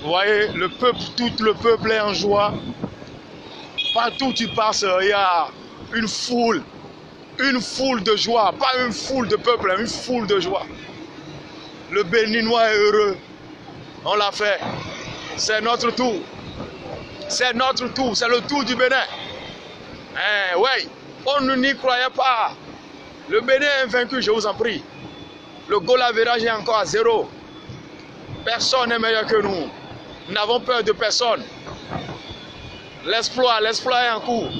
Vous voyez, le peuple, tout le peuple est en joie. Partout où tu passes, il y a une foule, une foule de joie, pas une foule de peuple, une foule de joie. Le Béninois est heureux. On l'a fait. C'est notre tour. C'est notre tour. C'est le tour du Bénin. Hein, ouais. On n'y croyait pas. Le Bénin est vaincu, je vous en prie. Le goal est encore à zéro. Personne n'est meilleur que nous. Nous n'avons peur de personne. L'exploit, l'exploit est en cours.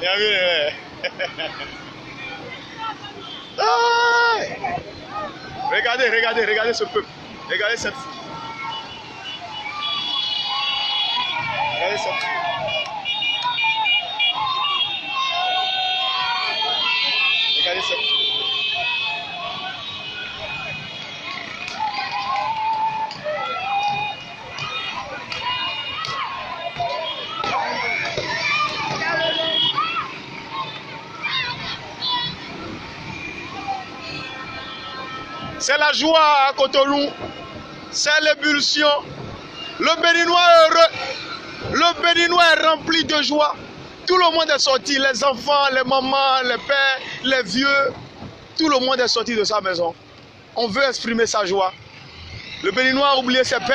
Ya viene. Regardez, regardez, regardez ce peuple. Regardez cette foule. Regardez cette foule. Regardez cette foule. C'est la joie à Cotonou. C'est l'ébullition. Le Béninois est heureux. Le Béninois est rempli de joie. Tout le monde est sorti. Les enfants, les mamans, les pères, les vieux. Tout le monde est sorti de sa maison. On veut exprimer sa joie. Le Béninois a oublié ses pères.